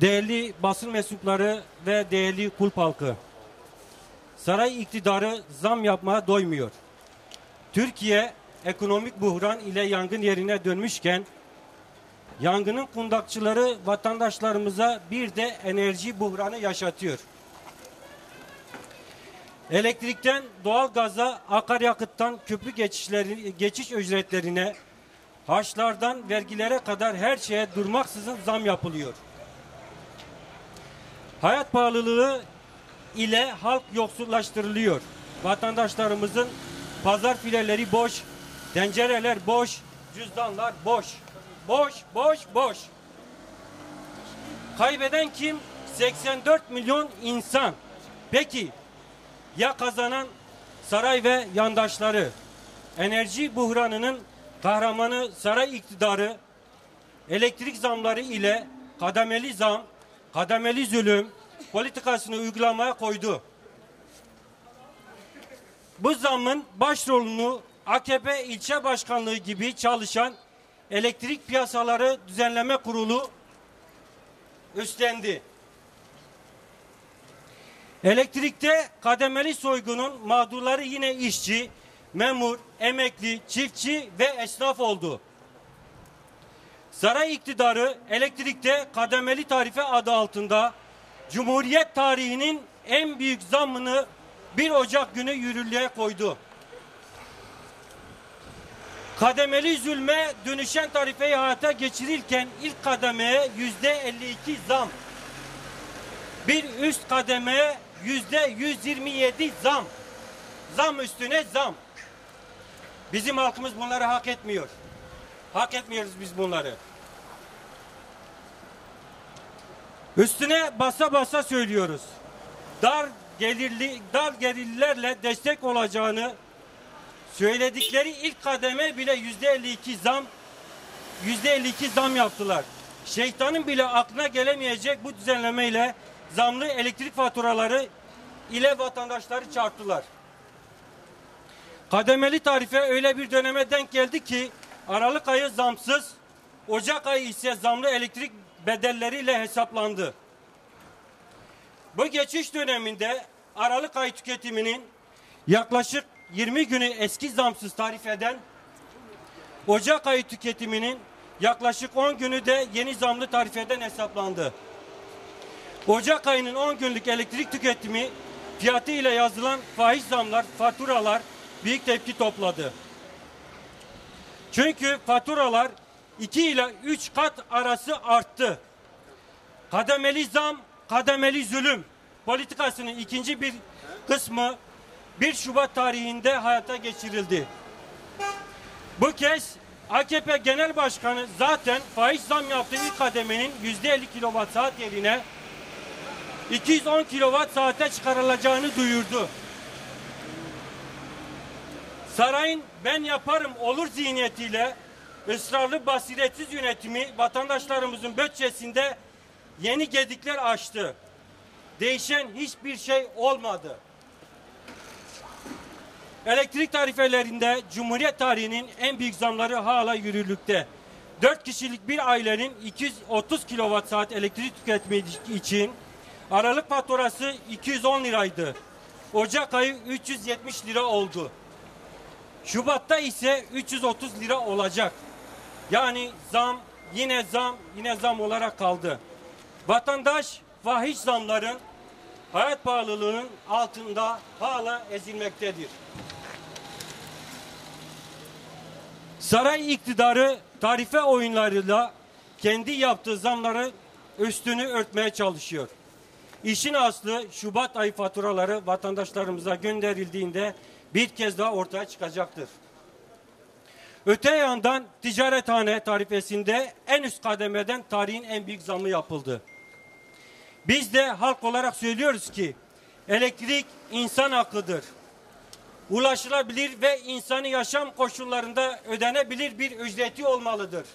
Değerli basın mensupları ve değerli kulp halkı. Saray iktidarı zam yapmaya doymuyor. Türkiye ekonomik buhran ile yangın yerine dönmüşken yangının kundakçıları vatandaşlarımıza bir de enerji buhranı yaşatıyor. Elektrikten doğal gaza, akaryakıttan köprü geçişleri, geçiş ücretlerine, harçlardan vergilere kadar her şeye durmaksızın zam yapılıyor. Hayat pahalılığı ile halk yoksullaştırılıyor. Vatandaşlarımızın pazar fileleri boş, tencereler boş, cüzdanlar boş. Boş, boş, boş. Kaybeden kim? 84 milyon insan. Peki ya kazanan saray ve yandaşları? Enerji buhranının kahramanı saray iktidarı elektrik zamları ile kademeli zam, kademeli zulüm politikasını uygulamaya koydu. Bu zamın başrolünü AKP ilçe başkanlığı gibi çalışan Elektrik Piyasaları Düzenleme Kurulu üstlendi. Elektrikte kademeli soygunun mağdurları yine işçi, memur, emekli, çiftçi ve esnaf oldu. Saray iktidarı elektrikte kademeli tarife adı altında Cumhuriyet tarihinin en büyük zammını 1 Ocak günü yürürlüğe koydu. Kademeli zulme dönüşen tarifeyi hayata geçirirken ilk kademeye yüzde 52 zam. Bir üst kademeye yüzde 127 zam. Zam üstüne zam. Bizim halkımız bunları hak etmiyor. Hak etmiyoruz biz bunları. Üstüne basa basa söylüyoruz. Dar gelirli dar gelirlerle destek olacağını söyledikleri ilk kademe bile yüzde 52 zam yüzde 52 zam yaptılar. Şeytanın bile aklına gelemeyecek bu düzenlemeyle zamlı elektrik faturaları ile vatandaşları çarptılar. Kademeli tarife öyle bir döneme denk geldi ki Aralık ayı zamsız, Ocak ayı ise zamlı elektrik bedelleriyle hesaplandı. Bu geçiş döneminde Aralık ayı tüketiminin yaklaşık 20 günü eski zamsız tarifeden Ocak ayı tüketiminin yaklaşık 10 günü de yeni zamlı tarifeden hesaplandı. Ocak ayının 10 günlük elektrik tüketimi fiyatı ile yazılan faiz zamlar, faturalar büyük tepki topladı. Çünkü faturalar 2 ile 3 kat arası arttı. Kademeli zam, kademeli zulüm politikasının ikinci bir kısmı 1 Şubat tarihinde hayata geçirildi. Bu kez AKP Genel Başkanı zaten faiz zam yaptığı ilk kademenin yüzde 50 kilowatt saat yerine 210 kilowatt saate çıkarılacağını duyurdu. Sarayın ben yaparım olur zihniyetiyle ısrarlı basiretsiz yönetimi vatandaşlarımızın bütçesinde yeni gedikler açtı. Değişen hiçbir şey olmadı. Elektrik tarifelerinde Cumhuriyet tarihinin en büyük zamları hala yürürlükte. 4 kişilik bir ailenin 230 kilowatt saat elektrik tüketimi için Aralık faturası 210 liraydı. Ocak ayı 370 lira oldu. Şubat'ta ise 330 lira olacak. Yani zam yine zam yine zam olarak kaldı. Vatandaş fahiş zamların hayat pahalılığının altında hala ezilmektedir. Saray iktidarı tarife oyunlarıyla kendi yaptığı zamları üstünü örtmeye çalışıyor. İşin aslı Şubat ayı faturaları vatandaşlarımıza gönderildiğinde bir kez daha ortaya çıkacaktır. Öte yandan ticarethane tarifesinde en üst kademeden tarihin en büyük zamı yapıldı. Biz de halk olarak söylüyoruz ki elektrik insan hakkıdır. Ulaşılabilir ve insani yaşam koşullarında ödenebilir bir ücreti olmalıdır.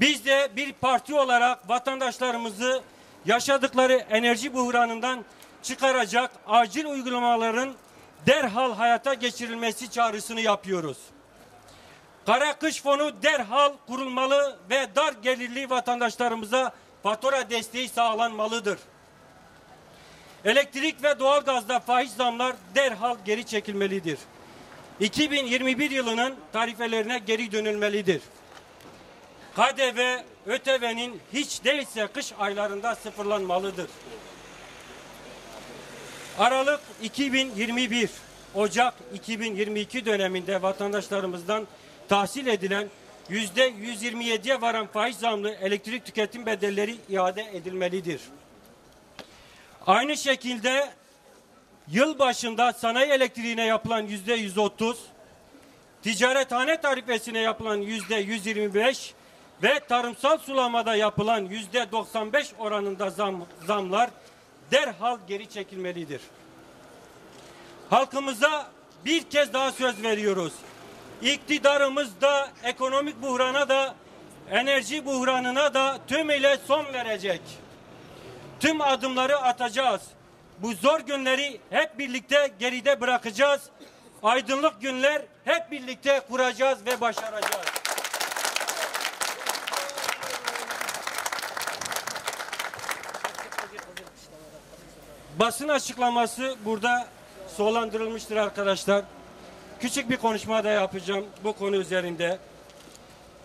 Biz de bir parti olarak vatandaşlarımızı yaşadıkları enerji buhranından çıkaracak acil uygulamaların derhal hayata geçirilmesi çağrısını yapıyoruz. Kara kış fonu derhal kurulmalı ve dar gelirli vatandaşlarımıza fatura desteği sağlanmalıdır. Elektrik ve doğalgazda faiz zamlar derhal geri çekilmelidir. 2021 yılının tarifelerine geri dönülmelidir. KDV, ÖTV'nin hiç değilse kış aylarında sıfırlanmalıdır. Aralık 2021, Ocak 2022 döneminde vatandaşlarımızdan tahsil edilen yüzde 127'ye varan faiz zamlı elektrik tüketim bedelleri iade edilmelidir. Aynı şekilde yıl başında sanayi elektriğine yapılan yüzde 130, ticarethane tarifesine yapılan yüzde 125 ve tarımsal sulamada yapılan yüzde 95 oranında zam, zamlar derhal geri çekilmelidir. Halkımıza bir kez daha söz veriyoruz. İktidarımız da ekonomik buhrana da enerji buhranına da tümüyle son verecek. Tüm adımları atacağız. Bu zor günleri hep birlikte geride bırakacağız. Aydınlık günler hep birlikte kuracağız ve başaracağız. Basın açıklaması burada soğlandırılmıştır arkadaşlar. Küçük bir konuşma da yapacağım bu konu üzerinde.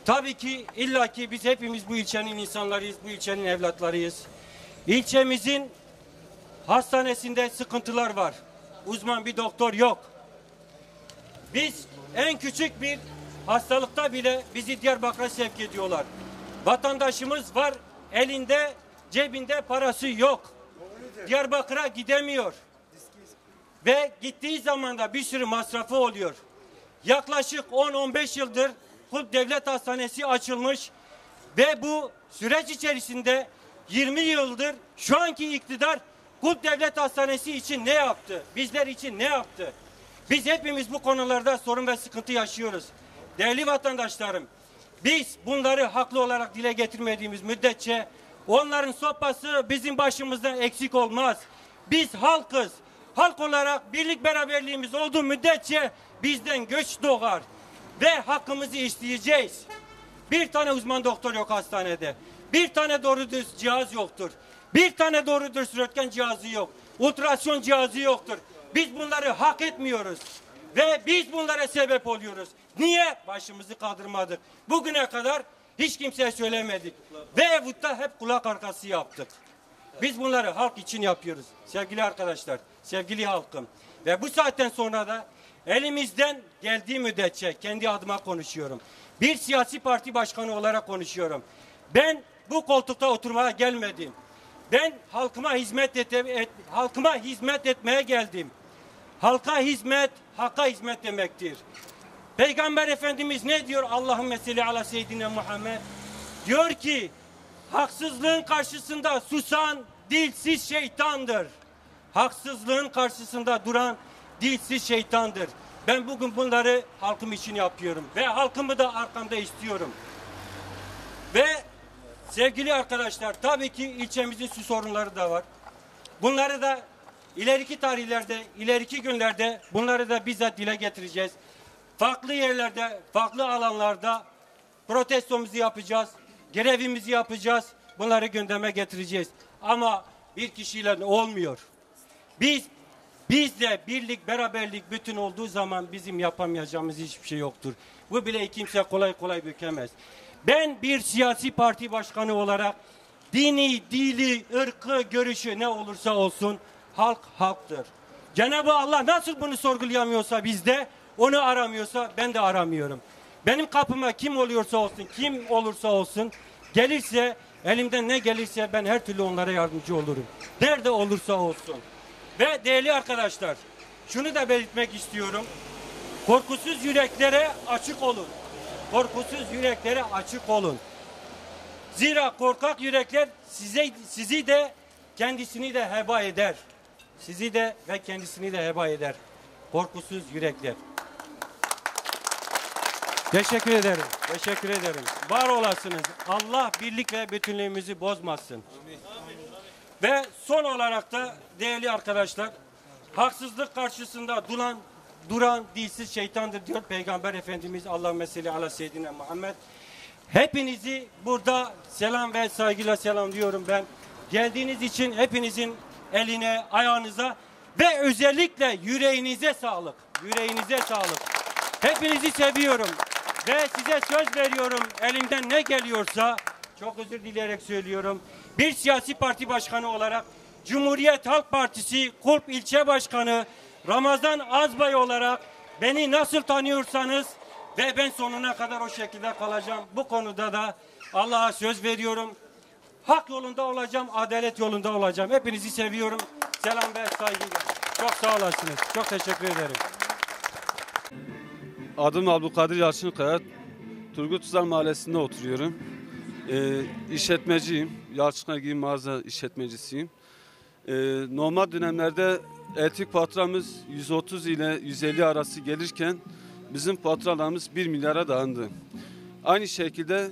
Tabii ki illaki biz hepimiz bu ilçenin insanlarıyız, bu ilçenin evlatlarıyız. İlçemizin hastanesinde sıkıntılar var. Uzman bir doktor yok. Biz en küçük bir hastalıkta bile bizi Diyarbakır'a sevk ediyorlar. Vatandaşımız var elinde cebinde parası yok. Diyarbakır'a gidemiyor. Ve gittiği zaman da bir sürü masrafı oluyor. Yaklaşık 10-15 yıldır Kulp Devlet Hastanesi açılmış ve bu süreç içerisinde 20 yıldır şu anki iktidar Kulp Devlet Hastanesi için ne yaptı? Bizler için ne yaptı? Biz hepimiz bu konularda sorun ve sıkıntı yaşıyoruz. Değerli vatandaşlarım, biz bunları haklı olarak dile getirmediğimiz müddetçe onların sopası bizim başımızdan eksik olmaz. Biz halkız. Halk olarak birlik beraberliğimiz olduğu müddetçe bizden göç doğar. Ve hakkımızı isteyeceğiz. Bir tane uzman doktor yok hastanede. Bir tane doğru düz cihaz yoktur. Bir tane doğru düz röntgen cihazı yok. Ultrason cihazı yoktur. Biz bunları hak etmiyoruz. Ve biz bunlara sebep oluyoruz. Niye? Başımızı kaldırmadık. Bugüne kadar hiç kimseye söylemedik. Ve Evut'ta hep kulak arkası yaptık. Biz bunları halk için yapıyoruz. Sevgili arkadaşlar, sevgili halkım. Ve bu saatten sonra da elimizden geldiği müddetçe kendi adıma konuşuyorum. Bir siyasi parti başkanı olarak konuşuyorum. Ben bu koltukta oturmaya gelmedim. Ben halkıma hizmet et, et, halkıma hizmet etmeye geldim. Halka hizmet, hakka hizmet demektir. Peygamber Efendimiz ne diyor Allah'ın mesele ala seyyidine Muhammed? Diyor ki haksızlığın karşısında susan dilsiz şeytandır. Haksızlığın karşısında duran dilsiz şeytandır. Ben bugün bunları halkım için yapıyorum ve halkımı da arkamda istiyorum. Ve sevgili arkadaşlar tabii ki ilçemizin su sorunları da var. Bunları da ileriki tarihlerde, ileriki günlerde bunları da bizzat dile getireceğiz. Farklı yerlerde, farklı alanlarda protestomuzu yapacağız, grevimizi yapacağız. Bunları gündeme getireceğiz. Ama bir kişiyle olmuyor. Biz bizde birlik, beraberlik bütün olduğu zaman bizim yapamayacağımız hiçbir şey yoktur. Bu bile kimse kolay kolay bükemez. Ben bir siyasi parti başkanı olarak dini, dili, ırkı, görüşü ne olursa olsun halk halktır. Cenab-ı Allah nasıl bunu sorgulayamıyorsa bizde onu aramıyorsa ben de aramıyorum. Benim kapıma kim oluyorsa olsun, kim olursa olsun gelirse elimden ne gelirse ben her türlü onlara yardımcı olurum. Nerede olursa olsun. Ve değerli arkadaşlar şunu da belirtmek istiyorum. Korkusuz yüreklere açık olun. Korkusuz yüreklere açık olun. Zira korkak yürekler size, sizi de kendisini de heba eder. Sizi de ve kendisini de heba eder. Korkusuz yürekler. Teşekkür ederim. Teşekkür ederim. Var olasınız. Allah birlik ve bütünlüğümüzü bozmasın. Ve son olarak da değerli arkadaşlar, haksızlık karşısında duran duran dilsiz şeytandır diyor Peygamber Efendimiz Allah mesele ala seyyidine Muhammed. Hepinizi burada selam ve saygıyla selamlıyorum ben. Geldiğiniz için hepinizin eline, ayağınıza ve özellikle yüreğinize sağlık. Yüreğinize sağlık. Hepinizi seviyorum ve size söz veriyorum elimden ne geliyorsa çok özür dileyerek söylüyorum. Bir siyasi parti başkanı olarak Cumhuriyet Halk Partisi Kulp İlçe Başkanı Ramazan Azbay olarak beni nasıl tanıyorsanız ve ben sonuna kadar o şekilde kalacağım. Bu konuda da Allah'a söz veriyorum. Hak yolunda olacağım, adalet yolunda olacağım. Hepinizi seviyorum. Selam ve saygıyla. Çok sağ olasınız. Çok teşekkür ederim. Adım Abdülkadir Yalçınkaya. Turgut Uzal Mahallesi'nde oturuyorum. Ee, işletmeciyim. Yalçınkaya Giyim Mağaza işletmecisiyim. Ee, normal dönemlerde etik faturamız 130 ile 150 arası gelirken bizim faturalarımız 1 milyara dayandı. Aynı şekilde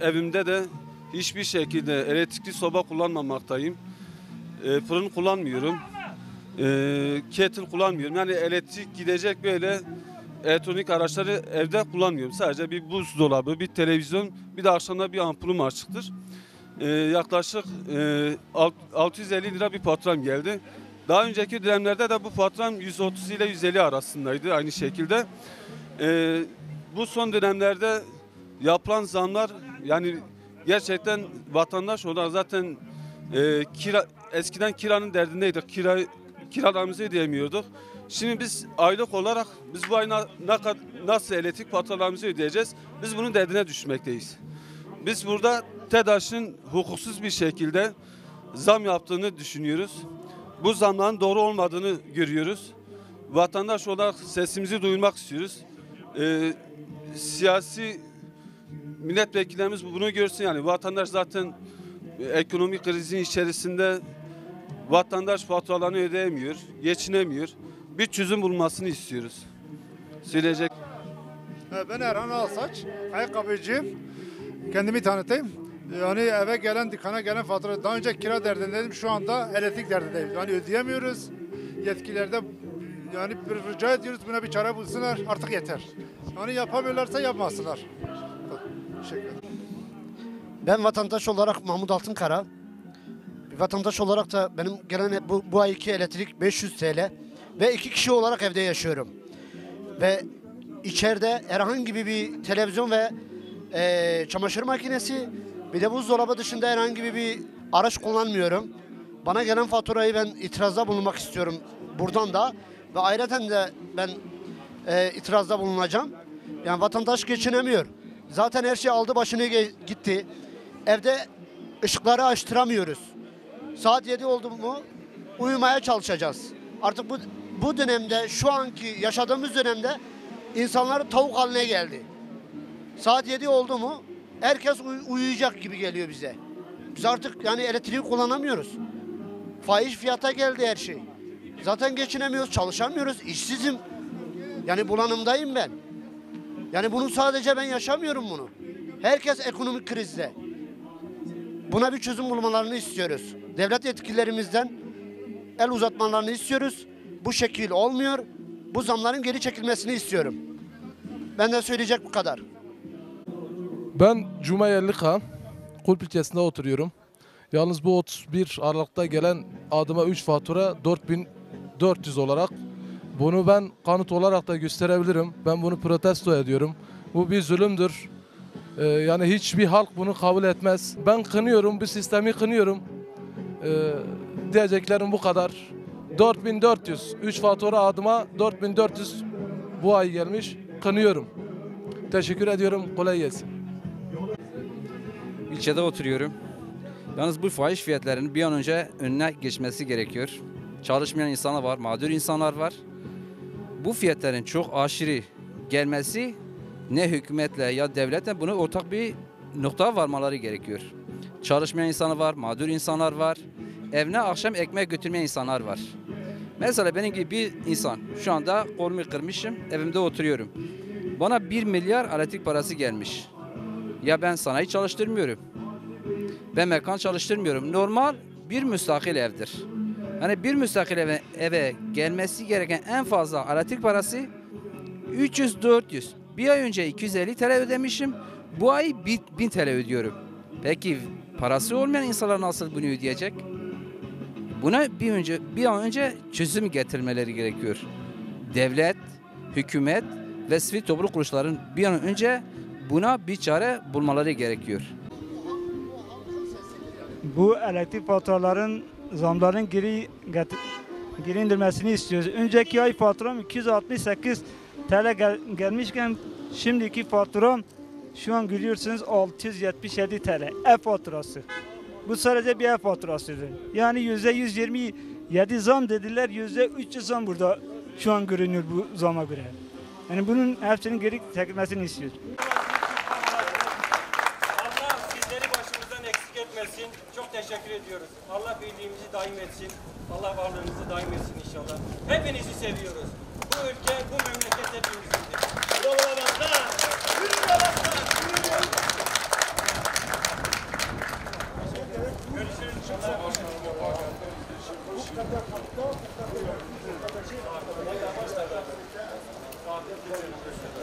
evimde de hiçbir şekilde elektrikli soba kullanmamaktayım. Ee, fırın kullanmıyorum. Ee, kettle kullanmıyorum. Yani elektrik gidecek böyle elektronik araçları evde kullanmıyorum. Sadece bir buzdolabı, bir televizyon, bir de akşamda bir ampulüm açıktır. Ee, yaklaşık e, alt- 650 lira bir faturam geldi. Daha önceki dönemlerde de bu faturam 130 ile 150 arasındaydı aynı şekilde. Ee, bu son dönemlerde yapılan zamlar yani gerçekten vatandaş olarak zaten e, kira eskiden kiranın derdindeydik. Kira kiralarımızı ödeyemiyorduk. Şimdi biz aylık olarak biz bu ay nasıl elektrik faturalarımızı ödeyeceğiz? Biz bunun derdine düşmekteyiz. Biz burada TEDAŞ'ın hukuksuz bir şekilde zam yaptığını düşünüyoruz. Bu zamların doğru olmadığını görüyoruz. Vatandaş olarak sesimizi duyurmak istiyoruz. Ee, siyasi milletvekillerimiz bunu görsün yani vatandaş zaten e, ekonomik krizin içerisinde vatandaş faturalarını ödeyemiyor, geçinemiyor. Bir çözüm bulmasını istiyoruz. Söyleyecek Ha, Ben Erhan Alsaç, ayakkabıcıyım. Kendimi tanıtayım. Yani eve gelen, dükkana gelen fatura, daha önce kira derdindeydim, şu anda elektrik derdindeyim. Yani ödeyemiyoruz. Yetkililerde yani bir rica ediyoruz buna bir çare bulsunlar, artık yeter. Yani yapamıyorlarsa yapmasınlar. Teşekkür. Ben vatandaş olarak Mahmut Altınkara. Bir vatandaş olarak da benim gelen bu, bu ayki elektrik 500 TL ve iki kişi olarak evde yaşıyorum. Ve içeride herhangi bir televizyon ve eee, çamaşır makinesi bir de buzdolabı dışında herhangi bir araç kullanmıyorum. Bana gelen faturayı ben itirazda bulunmak istiyorum buradan da ve ayrıca de ben eee, itirazda bulunacağım. Yani vatandaş geçinemiyor. Zaten her şey aldı başını gitti. Evde ışıkları açtıramıyoruz. Saat 7 oldu mu uyumaya çalışacağız. Artık bu bu dönemde şu anki yaşadığımız dönemde insanlar tavuk haline geldi. Saat 7 oldu mu herkes uy- uyuyacak gibi geliyor bize. Biz artık yani elektriği kullanamıyoruz. Faiz fiyata geldi her şey. Zaten geçinemiyoruz, çalışamıyoruz, işsizim. Yani bulanımdayım ben. Yani bunu sadece ben yaşamıyorum bunu. Herkes ekonomik krizde. Buna bir çözüm bulmalarını istiyoruz. Devlet yetkililerimizden el uzatmalarını istiyoruz. Bu şekil olmuyor. Bu zamların geri çekilmesini istiyorum. Ben de söyleyecek bu kadar. Ben Cuma Yerlikhan, Kulp ilçesinde oturuyorum. Yalnız bu 31 Aralık'ta gelen adıma 3 fatura 4400 olarak. Bunu ben kanıt olarak da gösterebilirim. Ben bunu protesto ediyorum. Bu bir zulümdür. Ee, yani hiçbir halk bunu kabul etmez. Ben kınıyorum, bu sistemi kınıyorum. Ee, diyeceklerim bu kadar. 4400, 3 fatura adıma 4400 bu ay gelmiş. Kınıyorum. Teşekkür ediyorum. Kolay gelsin. İlçede oturuyorum. Yalnız bu fahiş fiyatlarının bir an önce önüne geçmesi gerekiyor. Çalışmayan insanlar var, mağdur insanlar var. Bu fiyatların çok aşırı gelmesi ne hükümetle ya devletle bunu ortak bir noktaya varmaları gerekiyor. Çalışmayan insanlar var, mağdur insanlar var. Evine akşam ekmek götürmeyen insanlar var. Mesela benim gibi bir insan şu anda kolumu kırmışım, evimde oturuyorum. Bana 1 milyar elektrik parası gelmiş. Ya ben sanayi çalıştırmıyorum. Ben mekan çalıştırmıyorum. Normal bir müstakil evdir. Hani bir müstakil eve, eve gelmesi gereken en fazla elektrik parası 300-400. Bir ay önce 250 TL ödemişim. bu ay 1000 TL ödüyorum. Peki parası olmayan insanlar nasıl bunu ödeyecek? Buna bir önce bir an önce çözüm getirmeleri gerekiyor. Devlet, hükümet ve sivil toplum kuruluşların bir an önce buna bir çare bulmaları gerekiyor. bu elektrik faturaların zamların geri getir, geri indirmesini istiyoruz. Önceki ay faturam 268 TL gel- gelmişken şimdiki faturam şu an görüyorsunuz 677 TL ev faturası. Bu sadece bir ev faturasıdır. Yani yüzde 127 zam dediler, yüzde 300 zam burada şu an görünüyor bu zama göre. Yani bunun hepsinin geri çekilmesini istiyoruz. Allah sizleri başımızdan eksik etmesin. Çok teşekkür ediyoruz. Allah birliğimizi daim etsin. Allah varlığınızı daim etsin inşallah. Hepinizi seviyoruz. Bu ülke, bu memleket Thank you.